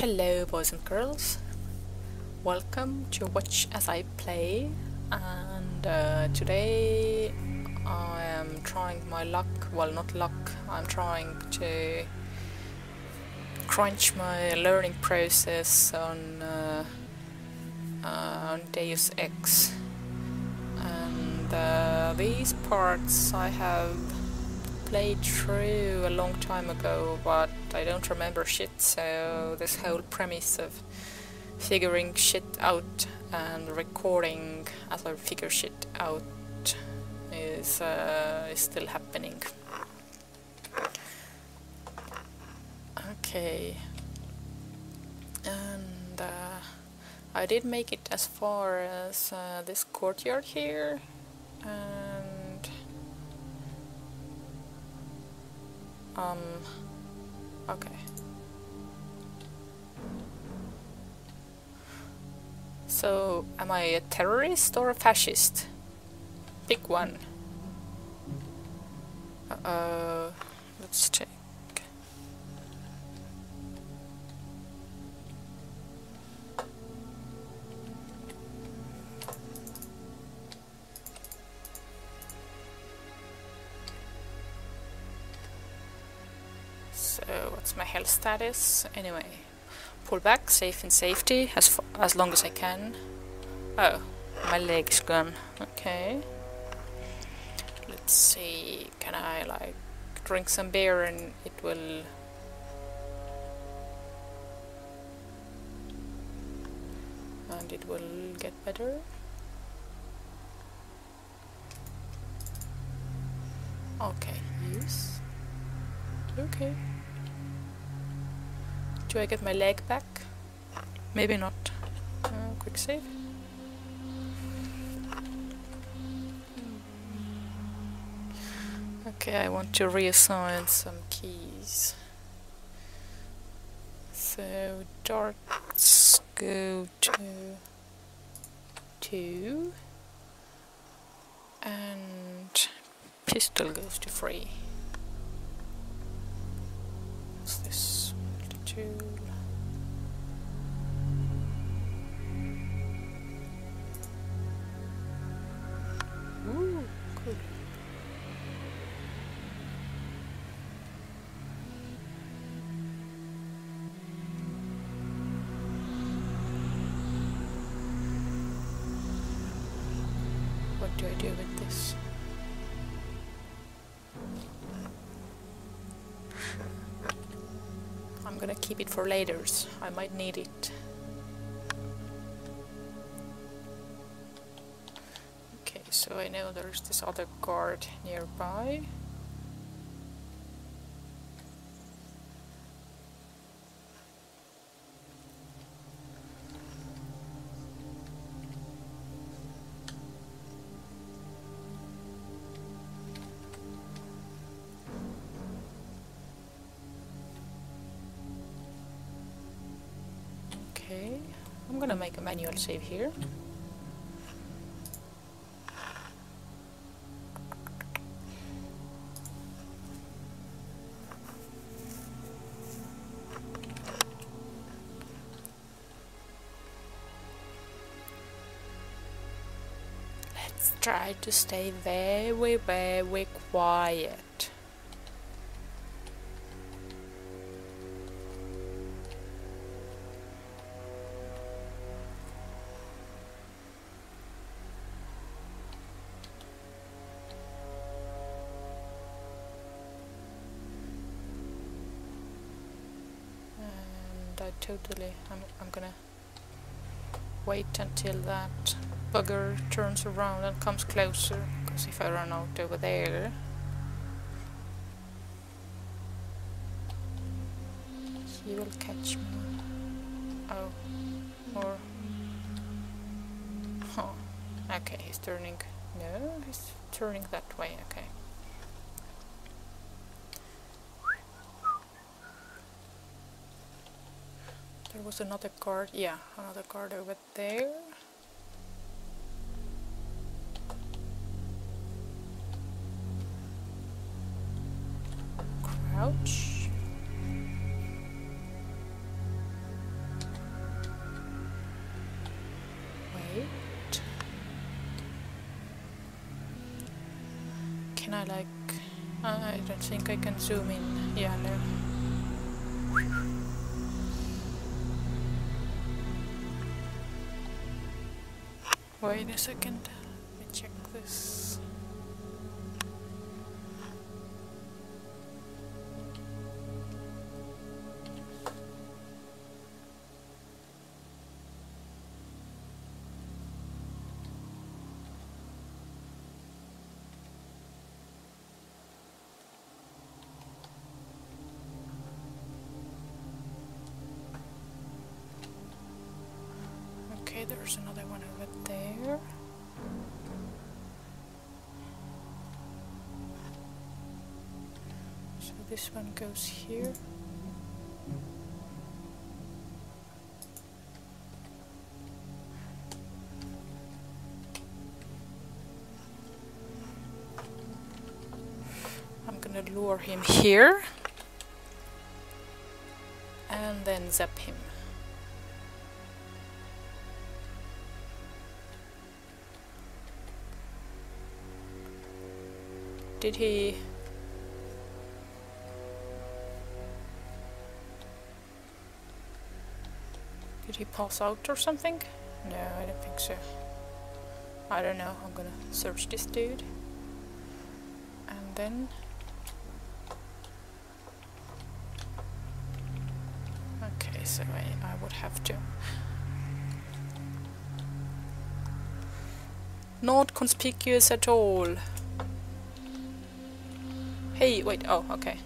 Hello boys and girls, welcome to Watch As I Play. And uh, today I am trying my luck, well not luck, I'm trying to crunch my learning process on, uh, uh, on Deus Ex. And uh, these parts I have played through a long time ago, but I don't remember shit, so this whole premise of figuring shit out and recording as I figure shit out is, uh, is still happening. Okay. And uh, I did make it as far as uh, this courtyard here. Um, okay. So, am I a terrorist or a fascist? Pick one. Uh, let's check. Status? Anyway, pull back, safe and safety, as as long as I can. Oh, my leg's gone. Okay. Let's see, can I like drink some beer and it will... And it will get better? Okay, use. Okay. Do I get my leg back? Maybe not. Uh, quick save. Okay, I want to reassign some keys. So darts go to two and pistol goes to three. What's this? Tool. Gonna keep it for later. I might need it. Okay, so I know there's this other guard nearby. Manual save here. Let's try to stay very, very quiet. Wait until that bugger turns around and comes closer, because if I run out over there... He will catch me. Oh. Or... Huh. Okay, he's turning... No, he's turning that way, okay. was another card yeah another card over there. Crouch. Wait. Can I like uh, I don't think I can zoom in. Yeah no Wait a second. Let me check this. Okay, there's another one over there. So this one goes here. I'm gonna lure him here and then zap him. Did he... Did he pass out or something? No, I don't think so. I don't know, I'm gonna search this dude. And then... Okay, so I, I would have to... Not conspicuous at all. Hey, wait, oh, okay.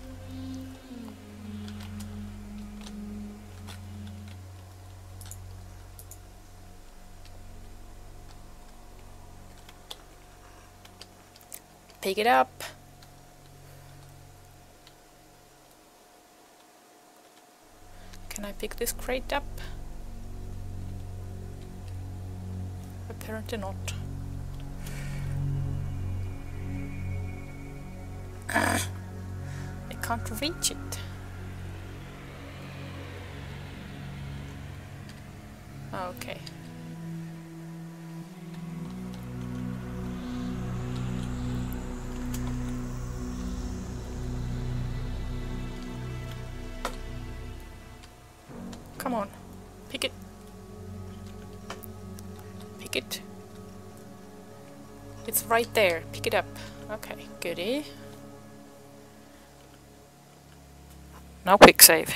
Pick it up. Can I pick this crate up? Apparently not. I can't reach it. Oh, okay. Come on. Pick it. Pick it. It's right there. Pick it up. Okay, goody. Now quick save.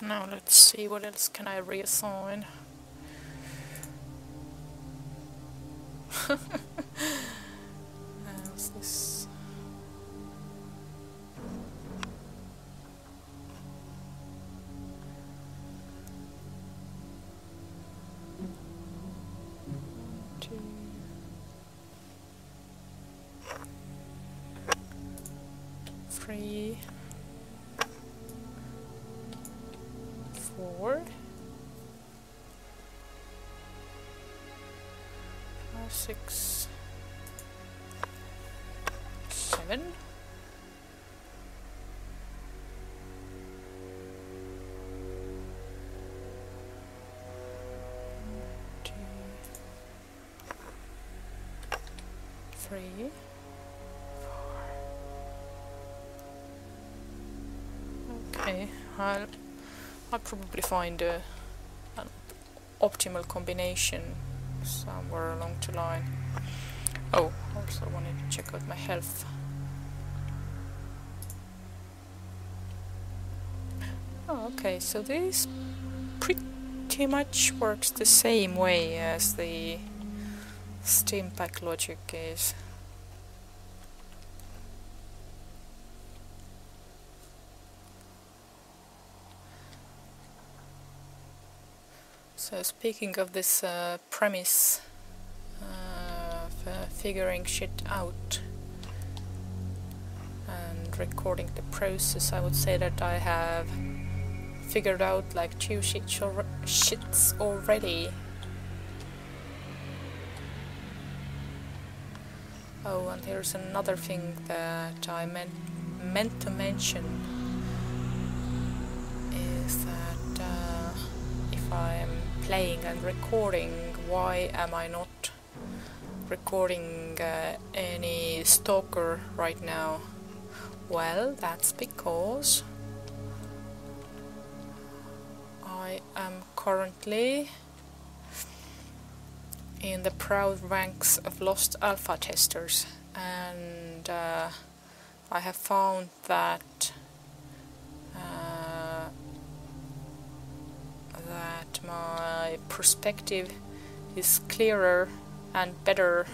Now let's see what else can I reassign. Seven. Okay, I'll, I'll probably find a, an optimal combination somewhere along the line. Oh, also wanted to check out my health. Okay, so this pretty much works the same way as the Steampack logic is. So speaking of this uh, premise of uh, figuring shit out and recording the process, I would say that I have figured out like two shits, al shits already. Oh, and here's another thing that I meant meant to mention is that uh, if I'm playing and recording why am I not recording uh, any stalker right now? Well, that's because currently in the proud ranks of lost alpha testers and uh, I have found that uh, that my perspective is clearer and better.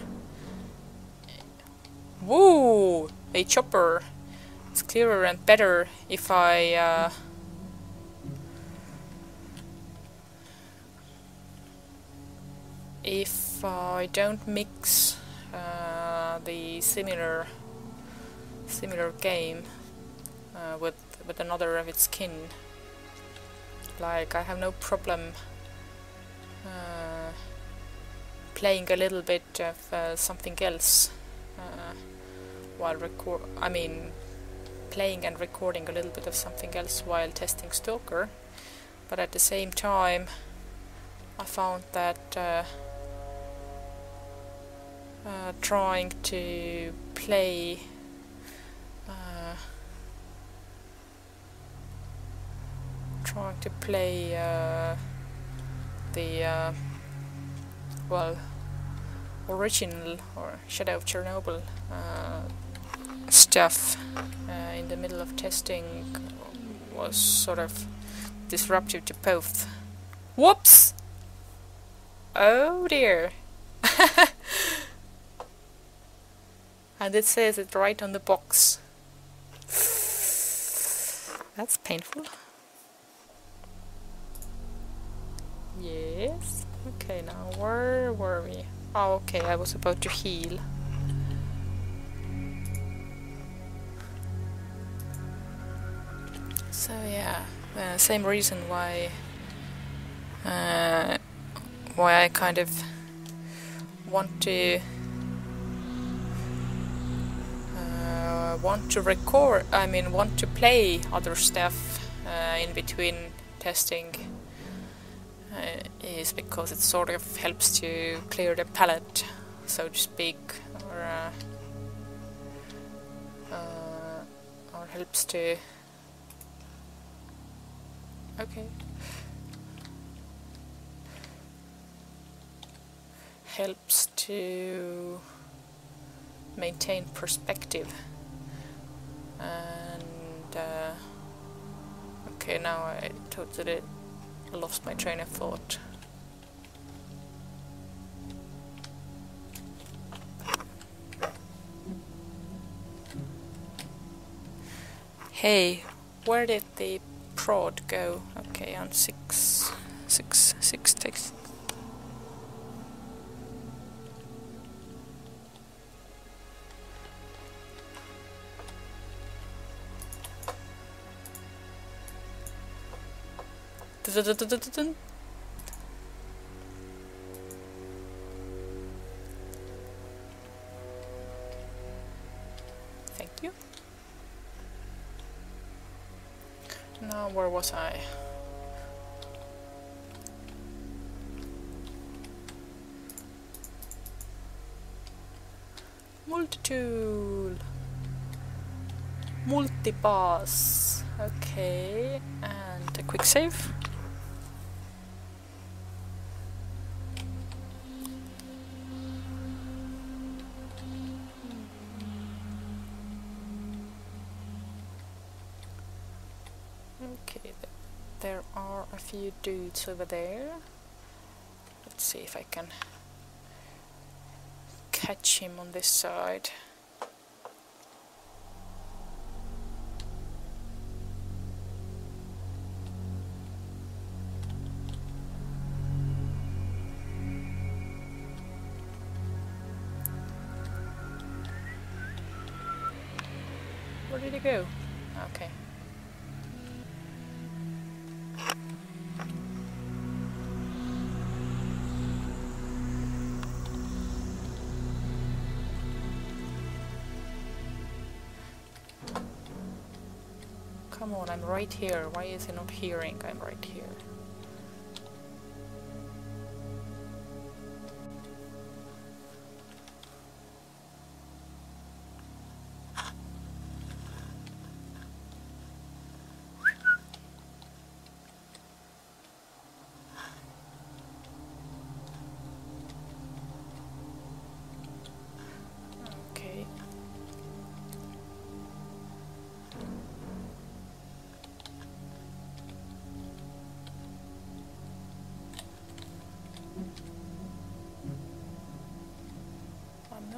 Woo! A chopper! It's clearer and better if I uh, if I don't mix uh, the similar similar game uh, with with another of its kin. Like I have no problem uh, playing a little bit of uh, something else uh, while record. I mean, playing and recording a little bit of something else while testing Stalker. But at the same time, I found that uh, trying to play uh, trying to play uh, the uh, well original or Shadow of Chernobyl uh, stuff uh, in the middle of testing was sort of disruptive to both. Whoops! Oh dear! and it says it right on the box. That's painful. Yes. Okay, now where were we? Oh, okay, I was about to heal. So yeah, uh, same reason why uh, why I kind of want to want to record. I mean, want to play other stuff uh, in between testing uh, is because it sort of helps to clear the palate, so to speak, or uh, uh, or helps to. Okay. Helps to maintain perspective and uh, okay now I totally lost my train of thought. Hey, where did the prod go? Okay, on six, six, six text. Thank you. Now, where was I? Multitool. Multipass. Okay, and a quick save. Dudes over there. Let's see if I can catch him on this side. Where did he go? Come on, I'm right here. Why is he not hearing? I'm right here.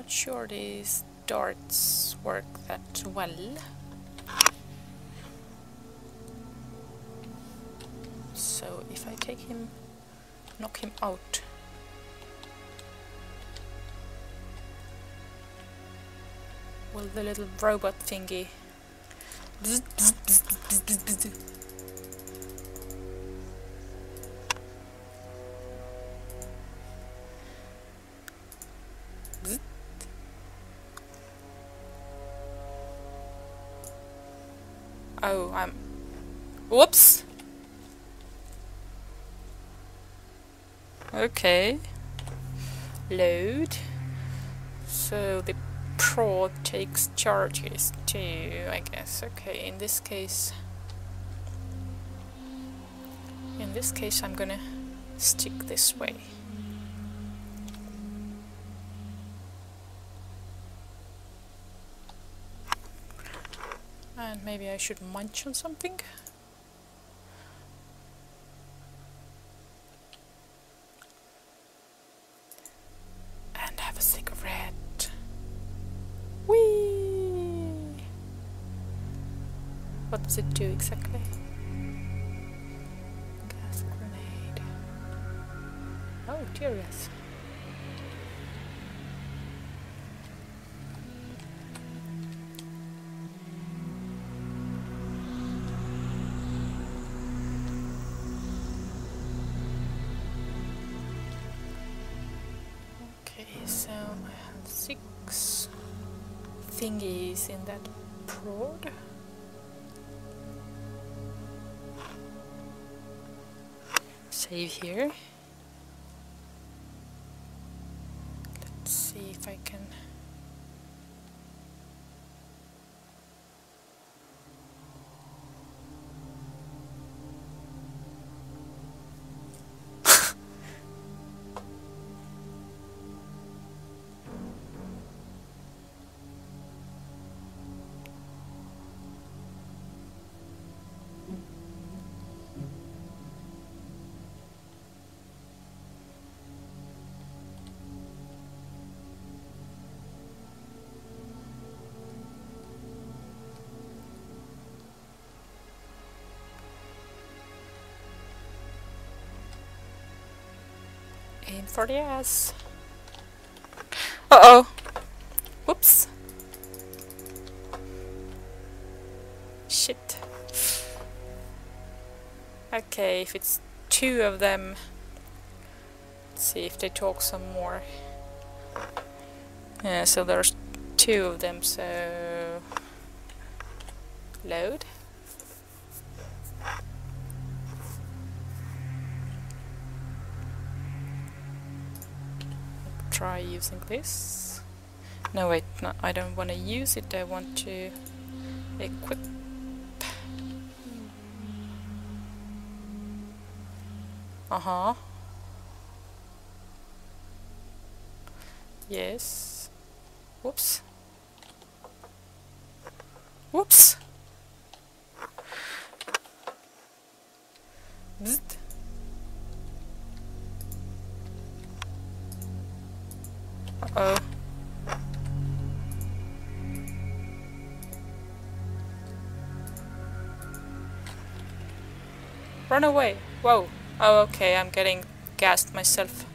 Sure these darts work that well. So if I take him, knock him out. Will the little robot thingy Whoops! Okay. Load. So the prod takes charges too, I guess. Okay, in this case... In this case I'm gonna stick this way. And maybe I should munch on something? And have a cigarette. Whee! What does it do exactly? Gas grenade. Oh, dear yes. Okay, so I have six thingies in that prod. Save here. Aim for the ass. Uh oh. Whoops. Shit. Okay, if it's two of them, let's see if they talk some more. Yeah, so there's two of them, so load. Try using this. No wait, no, I don't want to use it, I want to equip. Uh-huh. Yes. Whoops. Whoops. Uh-oh. Run away! Whoa! Oh, okay, I'm getting gassed myself.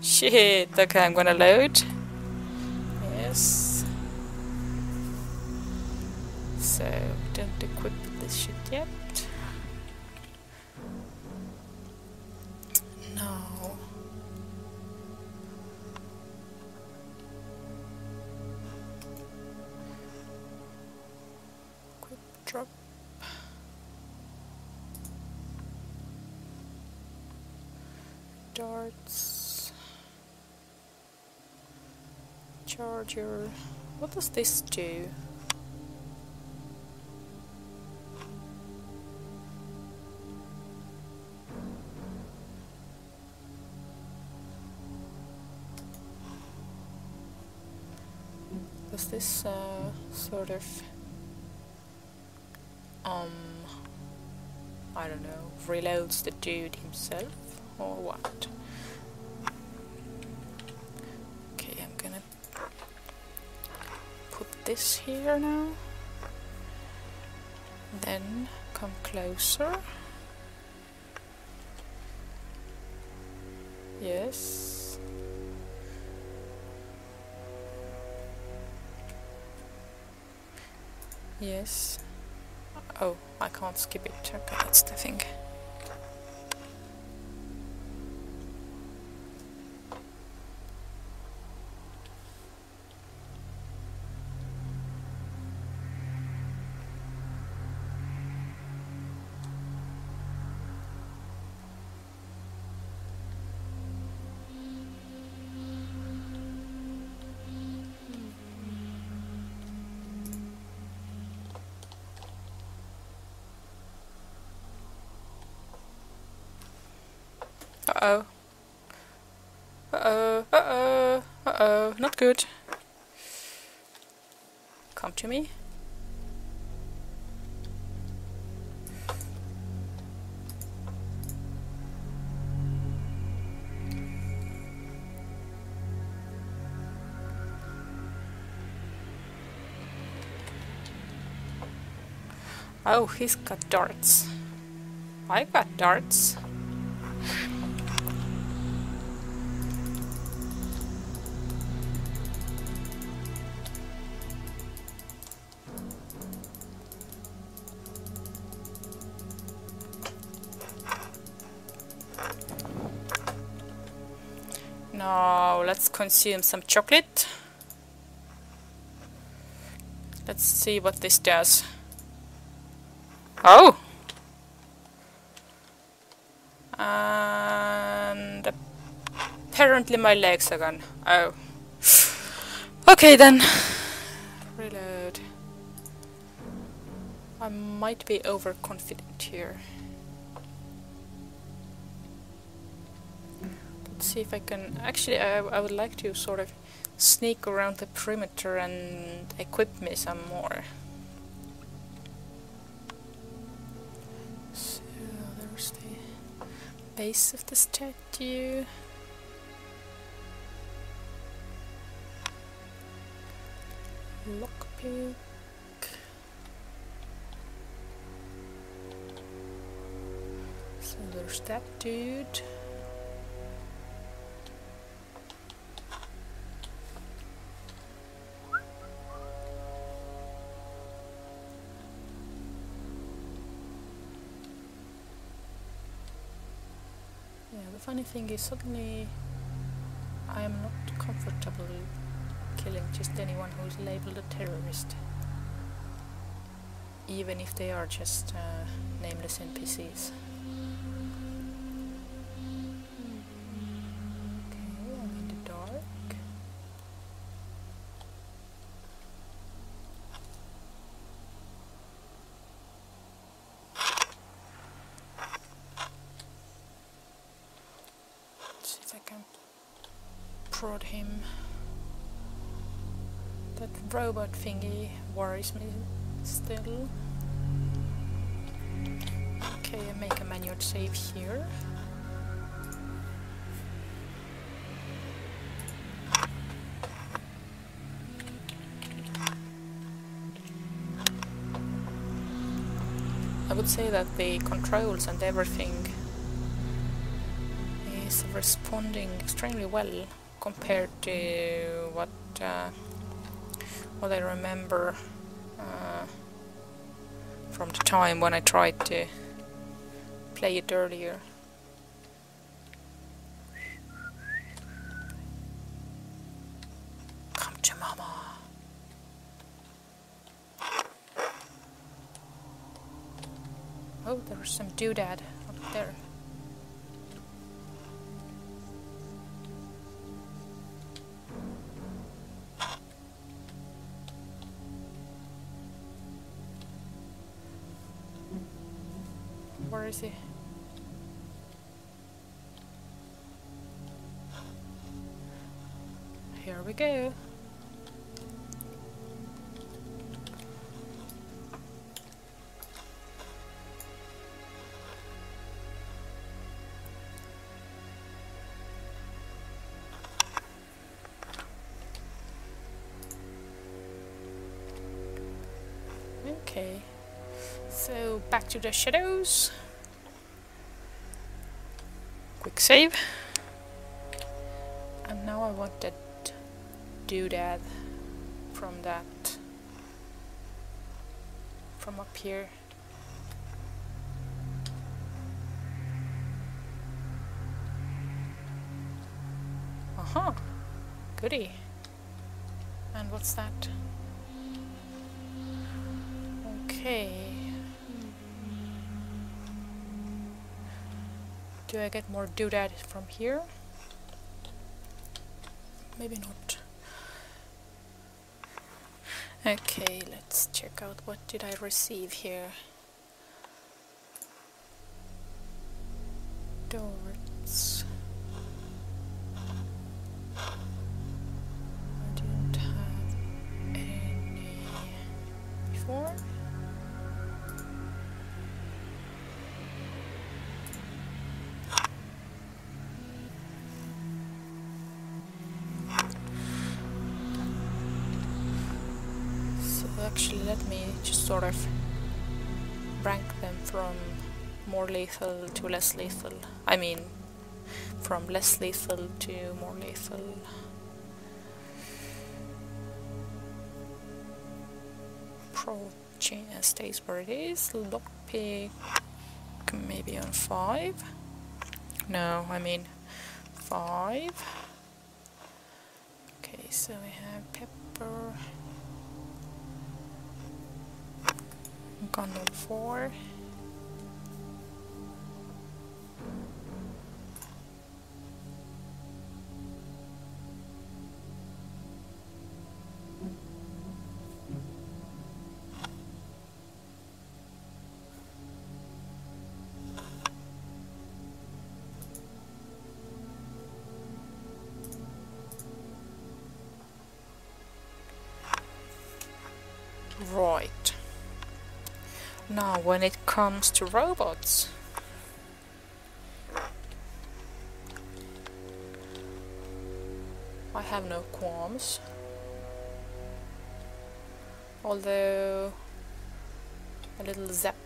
Shit! Okay, I'm gonna load. Charger. What does this do? Does this uh, sort of um I don't know reloads the dude himself or what? This here now. Then come closer. Yes. Yes. Oh, I can't skip it. Okay, that's the thing. Uh-oh. Uh-oh, uh-oh, uh-oh, not good. Come to me. Oh, he's got darts. I got darts. Now let's consume some chocolate. Let's see what this does. Oh! And apparently my legs are gone. Oh. Okay then. Reload. I might be overconfident here. See if I can... Actually, I, I would like to sort of sneak around the perimeter and equip me some more. So, there's the base of the statue. Lockpick. So there's that dude. Thing is suddenly I am not comfortable killing just anyone who's labeled a terrorist. Even if they are just uh, nameless NPCs. Okay, I'm in the dark. Let's see if I can prod him. That robot thingy worries me still. Okay, I make a manual save here. I would say that the controls and everything is responding extremely well compared to what uh, what I remember uh, from the time when I tried to play it earlier. Come to mama. Oh, there's some doodad up there. Where is he? Here we go. Okay. So back to the shadows. Quick save. And now I want to do that from that from up here. Uh-huh. Goody. And what's that? Okay. Do I get more doodad from here? Maybe not. Okay, let's check out what did I receive here. Just sort of rank them from more lethal to less lethal. I mean from less lethal to more lethal. Pro chain stays where it is. Lockpick maybe on 5. No, I mean 5. Okay, so we have pepper. On 4. When it comes to robots, I have no qualms. Although a little zap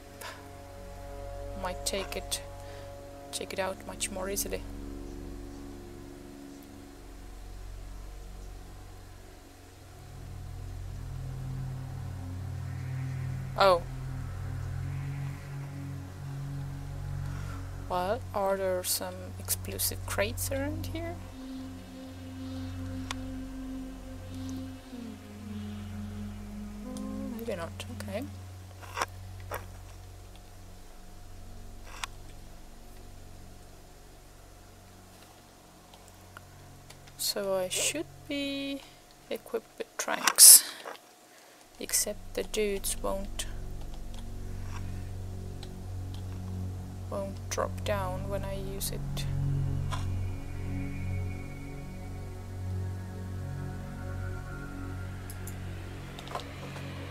might take it take it out much more easily. Some explosive crates around here? Maybe not, okay. So I should be equipped with tranks. Except the dudes won't drop down when I use it.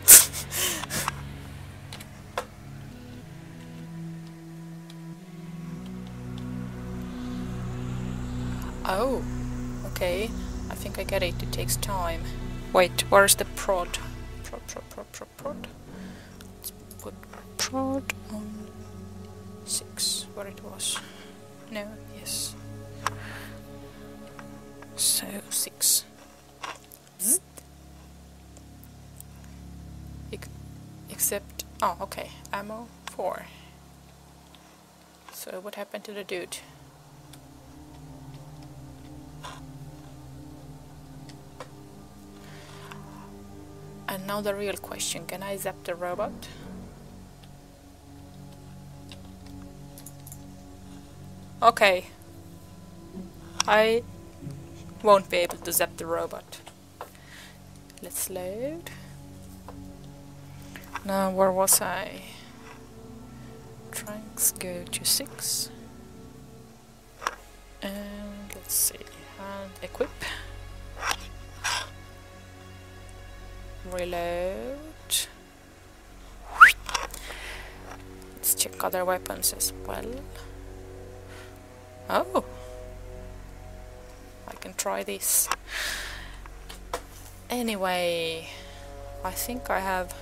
oh, okay. I think I get it. It takes time. Wait, where's the prod? Prod, prod, prod, prod, prod. Let's put prod on 6 what it was. No, yes. So, six. Zzz. Except, oh, okay, ammo, four. So what happened to the dude? And now the real question, can I zap the robot? Okay. I won't be able to zap the robot. Let's load. Now, where was I? Trunks go to 6. And let's see. And equip. Reload. Let's check other weapons as well. Oh! I can try this. Anyway, I think I have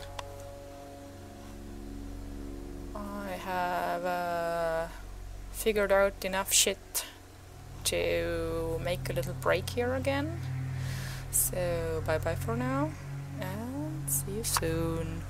I have uh, figured out enough shit to make a little break here again. So bye bye for now and see you soon.